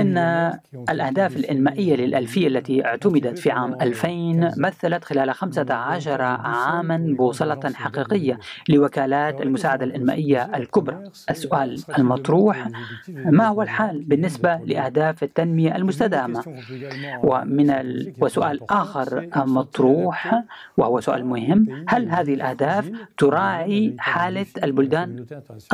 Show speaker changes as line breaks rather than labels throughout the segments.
إن الأهداف الإنمائية للألفية التي اعتمدت في عام 2000 مثلت خلال 15 عاما بوصلة حقيقية لوكالات المساعدة الإنمائية الكبرى. السؤال المطروح ما هو الحال بالنسبة لأهداف التنمية المستدامة؟ ومن ال... وسؤال آخر مطروح وهو سؤال مهم. هل هذه الأهداف تراعي حالة البلدان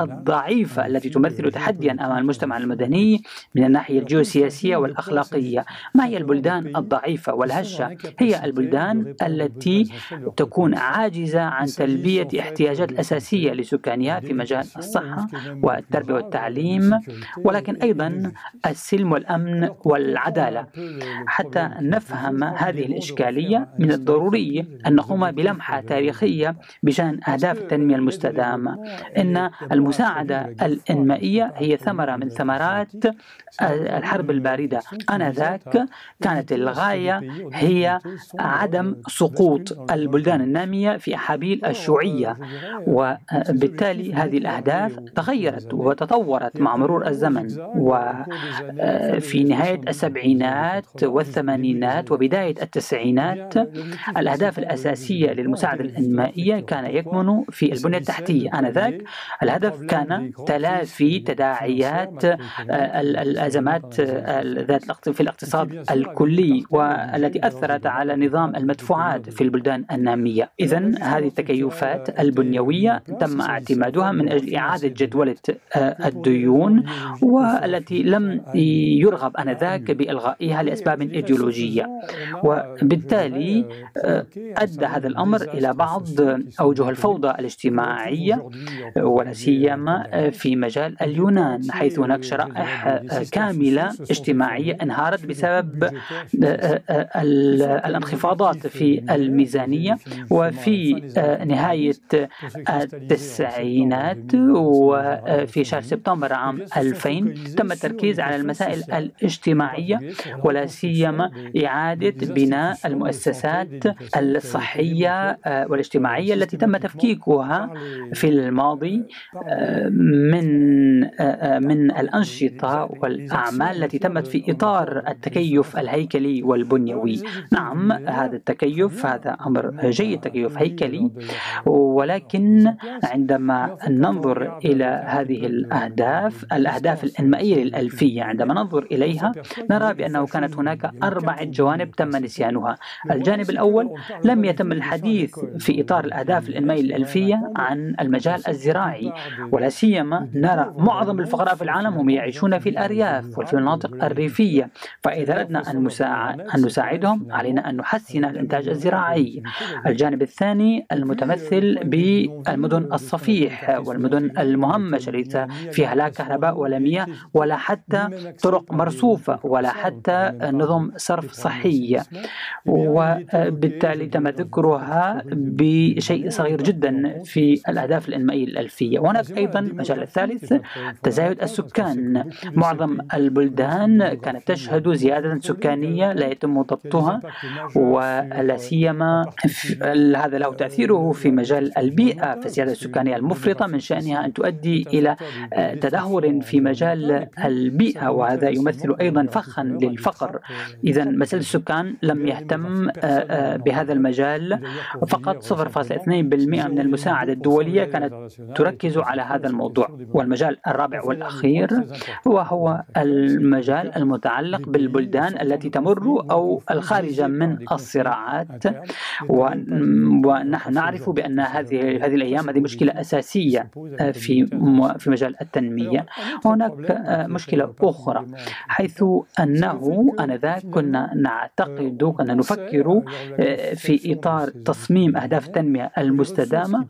الضعيفة التي تمثل تحديا أمام المجتمع المدني من الناحية الجيوسياسية والأخلاقية. ما هي البلدان الضعيفة والهشة؟ هي البلدان التي تكون عاجزة عن تلبية احتياجات الأساسية لسكانها في مجال الصحة والتربية والتعليم ولكن أيضا السلم والأمن والعدالة. حتى نفهم هذه الإشكالية من الضروري أن نقوم بلمحة تاريخية بشأن أهداف التنمية المستدامة. إن المساعدة الإنمائية هي ثمرة من ثمرات الحرب الباردة. آنذاك كانت الغاية هي عدم سقوط البلدان النامية في أحابيل الشيوعية. وبالتالي هذه الأهداف تغيرت وتطورت مع مرور الزمن. وفي نهاية السبعينات والثمانينات وبداية التسعينات الأهداف الأساسية للمساعدة الإنمائية كان يكمن في البنية التحتية. آنذاك الهدف كان تلافي تداعيات الأزمات ذات في الاقتصاد الكلي والتي أثرت على نظام المدفوعات في البلدان النامية إذا هذه التكيفات البنيوية تم اعتمادها من أجل إعادة جدولة الديون والتي لم يرغب آنذاك بإلغائها لأسباب إيديولوجية وبالتالي أدى هذا الأمر إلى بعض أوجه الفوضى الاجتماعية ولا سيما في مجال اليونان حيث هناك شرائح كاملة اجتماعية انهارت بسبب الانخفاضات في الميزانية وفي نهاية التسعينات وفي شهر سبتمبر عام 2000 تم التركيز على المسائل الاجتماعية ولا سيما إعادة بناء المؤسسات الصحية والاجتماعية التي تم تفكيكها في الماضي من من الأنشطة والأعمال التي تمت في إطار التكيف الهيكلي والبنيوي. نعم هذا التكيف هذا أمر جيد تكيف هيكلي. ولكن عندما ننظر إلى هذه الأهداف الأهداف الإنمائية للألفية عندما ننظر إليها نرى بأنه كانت هناك أربعة جوانب تم نسيانها. الجانب الأول لم يتم الحديث في إطار الأهداف الإنمائية للألفية عن المجال الزراعي. ولا سيما نرى معظم الفقراء في العالم هم يعيشون في الأرياف. وفي المناطق الريفية. فإذا أردنا أن, مساعد أن نساعدهم علينا أن نحسن الإنتاج الزراعي. الجانب الثاني المتمثل بالمدن الصفيح والمدن المهمشة ليس فيها لا كهرباء ولا مياه ولا حتى طرق مرصوفة ولا حتى نظم صرف صحي وبالتالي تم ذكرها بشيء صغير جدا في الأهداف الإنمائية الألفية. وهناك أيضا المجال الثالث تزايد السكان. معظم البلدان كانت تشهد زيادة سكانية لا يتم ضبطها ولا سيما هذا له تأثيره في مجال البيئة فالزيادة السكانية المفرطة من شأنها أن تؤدي إلى تدهور في مجال البيئة وهذا يمثل أيضا فخا للفقر. إذا مسألة السكان لم يهتم بهذا المجال. فقط 0.2% من المساعدة الدولية كانت تركز على هذا الموضوع. والمجال الرابع والأخير وهو المجال المتعلق بالبلدان التي تمر أو الخارجة من الصراعات. ونحن نعرف بأن هذه هذه الأيام هذه مشكلة أساسية في في مجال التنمية. هناك مشكلة أخرى. حيث أنه آنذاك كنا نعتقد كنا نفكر في إطار تصميم أهداف التنمية المستدامة.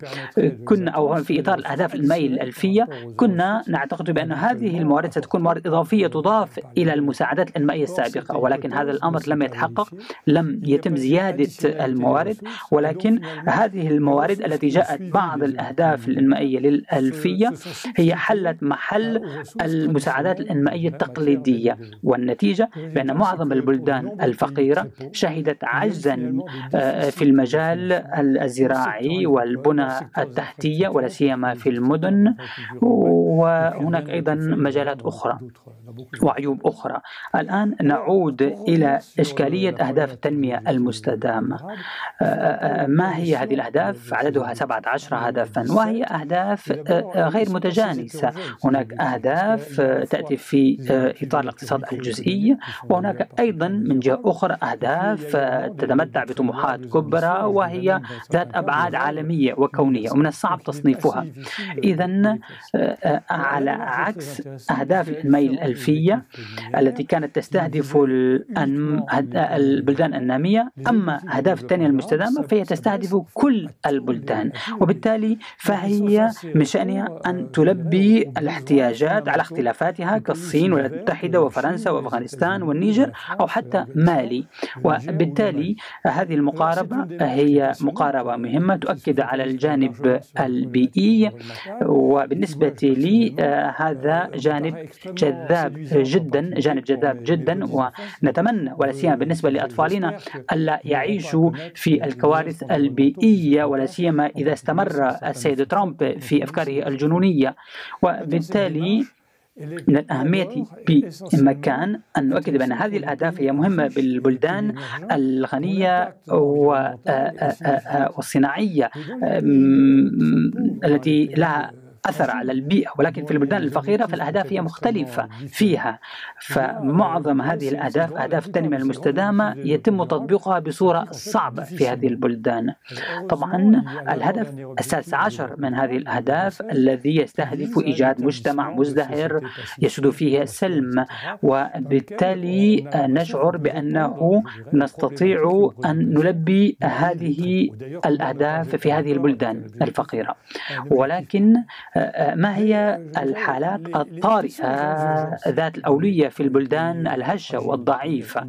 كنا أو في إطار الأهداف المائية الألفية كنا نعتقد بأن هذه الموارد ستكون موارد إضافية. تضاف إلى المساعدات الإنمائية السابقة ولكن هذا الأمر لم يتحقق لم يتم زيادة الموارد ولكن هذه الموارد التي جاءت بعض الأهداف الإنمائية للألفية هي حلت محل المساعدات الإنمائية التقليدية والنتيجة بأن معظم البلدان الفقيرة شهدت عجزا في المجال الزراعي والبنى التحتية ولا سيما في المدن وهناك أيضا مجالات أخرى. وعيوب أخرى الآن نعود إلى إشكالية أهداف التنمية المستدامة ما هي هذه الأهداف؟ عددها 17 هدفا وهي أهداف غير متجانسة هناك أهداف تأتي في إطار الاقتصاد الجزئي وهناك أيضا من جهة أخرى أهداف تتمتع بطموحات كبرى وهي ذات أبعاد عالمية وكونية ومن الصعب تصنيفها إذا على عكس أهداف الإنماء الألفية التي كانت تستهدف البلدان النامية. أما أهداف التنمية المستدامة فهي تستهدف كل البلدان. وبالتالي فهي من شأنها أن تلبي الاحتياجات على اختلافاتها كالصين والولايات المتحدة وفرنسا وأفغانستان والنيجر أو حتى مالي. وبالتالي هذه المقاربة هي مقاربة مهمة تؤكد على الجانب البيئي. وبالنسبة لي هذا جانب جذاب جدا جانب جذاب جدا ونتمنى ولا سيما بالنسبة لأطفالنا ألا يعيشوا في الكوارث البيئية ولا سيما إذا استمر السيد ترامب في أفكاره الجنونية. وبالتالي من الأهمية بمكان أن نؤكد بأن هذه الأهداف هي مهمة بالبلدان الغنية والصناعية التي لها أثر على البيئة ولكن في البلدان الفقيرة فالأهداف هي مختلفة فيها. فمعظم هذه الأهداف أهداف التنمية المستدامة يتم تطبيقها بصورة صعبة في هذه البلدان. طبعا الهدف السادس عشر من هذه الأهداف الذي يستهدف إيجاد مجتمع مزدهر يسود فيه السلم وبالتالي نشعر بأنه نستطيع أن نلبي هذه الأهداف في هذه البلدان الفقيرة. ولكن ما هي الحالات الطارئة ذات الأولية في البلدان الهشة والضعيفة؟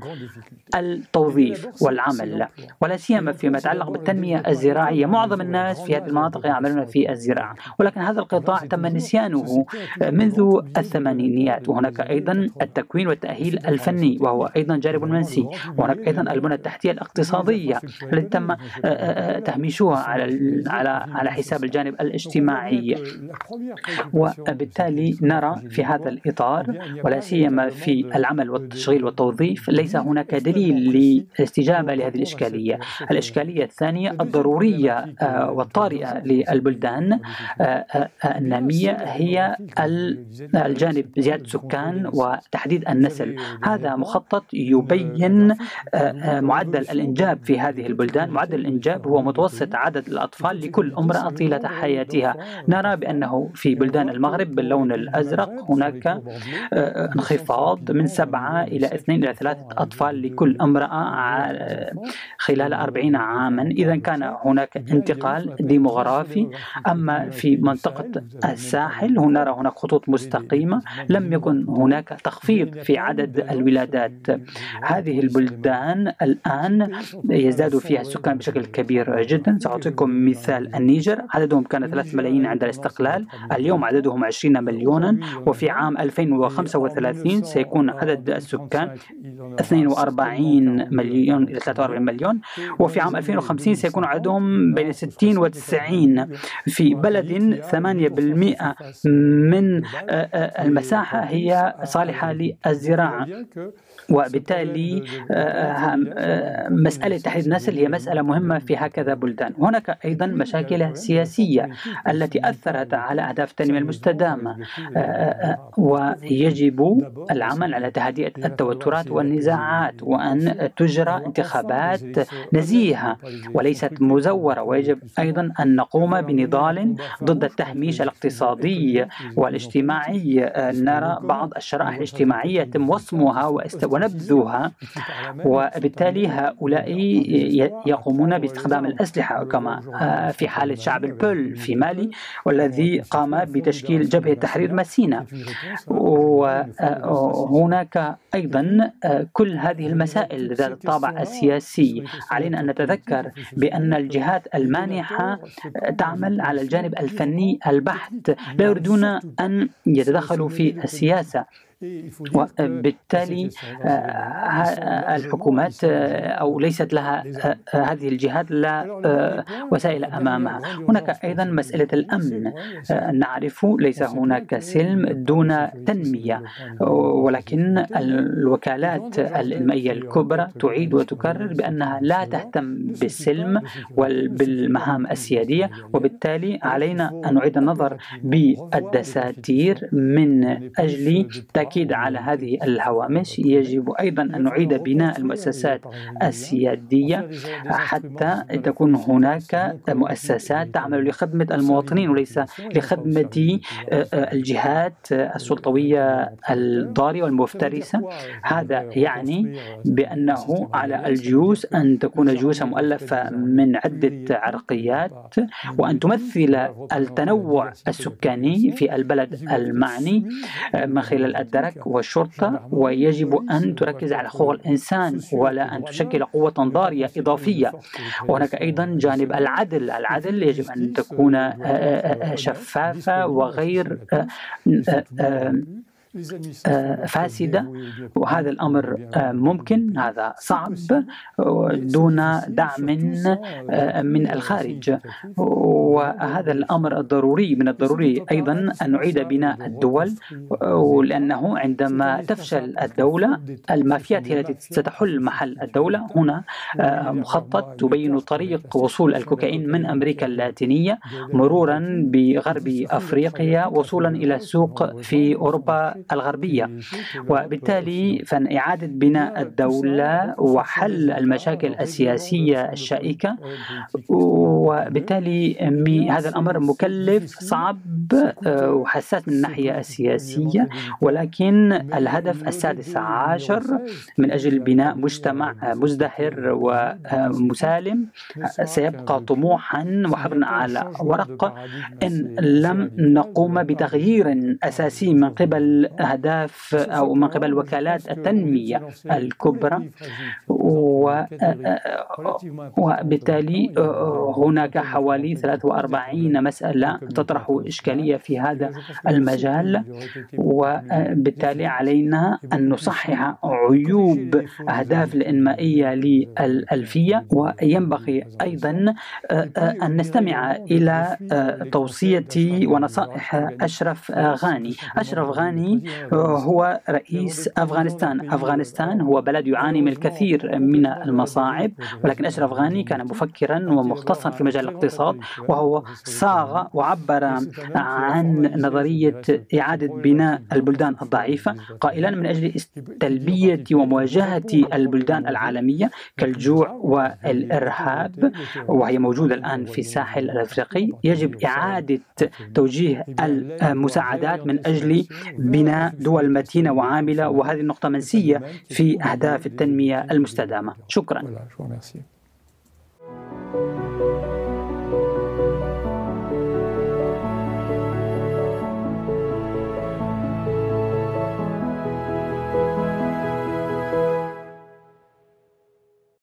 التوظيف والعمل ولا سيما فيما يتعلق بالتنمية الزراعية. معظم الناس في هذه المناطق يعملون في الزراعة. ولكن هذا القطاع تم نسيانه منذ الثمانينيات. وهناك أيضا التكوين والتأهيل الفني وهو أيضا جانب منسي. وهناك أيضا البنى التحتية الاقتصادية التي تم تهميشها على على على حساب الجانب الاجتماعي. وبالتالي نرى في هذا الإطار ولا سيما في العمل والتشغيل والتوظيف ليس هناك دليل للاستجابة لهذه الإشكالية. الإشكالية الثانية الضرورية آه، والطارئة للبلدان آه، آه، النامية هي الجانب زيادة السكان وتحديد النسل. هذا مخطط يبين معدل الإنجاب في هذه البلدان. معدل الإنجاب هو متوسط عدد الأطفال لكل امرأة طيلة حياتها. نرى بأنه في بلدان المغرب باللون الأزرق هناك آه، انخفاض من سبعة إلى اثنين إلى ثلاثة أطفال لكل امرأة خلال أربعين عاما. إذا كان هناك انتقال ديموغرافي. أما في منطقة الساحل نرى هناك خطوط مستقيمة. لم يكن هناك تخفيض في عدد الولادات. هذه البلدان الآن يزداد فيها السكان بشكل كبير جدا. سأعطيكم مثال النيجر. عددهم كان 3 ملايين عند الاستقلال. اليوم عددهم 20 مليونا وفي عام 2035 سيكون عدد السكان 42 مليون إلى 43 مليون وفي عام 2050 سيكون عددهم بين 60 و 90 في بلد 8% من المساحة هي صالحة للزراعة. وبالتالي مسألة تحديد النسل هي مسألة مهمة في هكذا بلدان. هناك أيضا مشاكل سياسية التي أثرت على أهداف التنمية المستدامة. آه، آه، آه، ويجب العمل على تهدئة التوترات والنزاعات وأن تجرى انتخابات نزيهة. وليست مزورة. ويجب أيضا أن نقوم بنضال ضد التهميش الاقتصادي والاجتماعي. نرى بعض الشرائح الاجتماعية يتم وصمها ونبذها وبالتالي هؤلاء يقومون باستخدام الأسلحة. كما في حالة شعب البول في مالي والذي قام بتشكيل جبهة تحرير مسينا وهناك أيضا كل هذه المسائل ذات الطابع السياسي. علينا أن نتذكر بأن الجهات المانحة تعمل على الجانب الفني البحت. لا يريدون أن يتدخلوا في السياسة. وبالتالي الحكومات أو ليست لها هذه الجهات لا وسائل أمامها. هناك أيضا مسألة الأمن. نعرف ليس هناك سلم دون تنمية. ولكن الوكالات الإنمائية الكبرى تعيد وتكرر بأنها لا تهتم بالسلم وبالمهام السيادية. وبالتالي علينا أن نعيد النظر بالدساتير من أجل التأكيد على هذه الهوامش يجب أيضا أن نعيد بناء المؤسسات السيادية حتى تكون هناك مؤسسات تعمل لخدمة المواطنين وليس لخدمة الجهات السلطوية الضارية والمفترسة. هذا يعني بأنه على الجيوش أن تكون جيوشا مؤلفة من عدة عرقيات وأن تمثل التنوع السكاني في البلد المعني من خلال الدرك والشرطة ويجب أن تركز على حقوق الإنسان ولا أن تشكل قوة ضارية إضافية. وهناك أيضا جانب العدل. العدل يجب أن تكون شفافة وغير فاسدة. وهذا الأمر آه، ممكن هذا صعب دون دعم آه، من الخارج. وهذا الأمر الضروري من الضروري أيضا أن نعيد بناء الدول لأنه عندما تفشل الدولة المافيات هي التي ستحل محل الدولة هنا مخطط تبين طريق وصول الكوكايين من أمريكا اللاتينية مرورا بغرب أفريقيا وصولا إلى السوق في أوروبا الغربية. وبالتالي فإعادة بناء الدولة وحل المشاكل السياسية الشائكة. وبالتالي هذا الأمر مكلف صعب آه، وحساس من الناحية السياسية. ولكن الهدف السادس عشر من أجل بناء مجتمع مزدهر ومسالم سيبقى طموحا وحبرا على ورق. إن لم نقوم بتغيير أساسي من قبل أهداف أو من قبل وكالات التنمية الكبرى وبالتالي هناك حوالي 43 مسألة تطرح إشكالية في هذا المجال وبالتالي علينا أن نصحح عيوب أهداف الإنمائية للألفية وينبغي أيضا أن نستمع إلى توصية ونصائح أشرف غاني. أشرف غاني هو رئيس أفغانستان. أفغانستان هو بلد يعاني من الكثير من المصاعب ولكن أشرف غاني كان مفكرا ومختصا في مجال الاقتصاد وهو صاغ وعبر عن نظرية إعادة بناء البلدان الضعيفة قائلا من أجل تلبية ومواجهة البلدان العالمية كالجوع والإرهاب. وهي موجودة الآن في الساحل الأفريقي. يجب إعادة توجيه المساعدات من أجل بناء دول متينة وعاملة وهذه النقطة منسية في أهداف التنمية المستدامة. شكرا.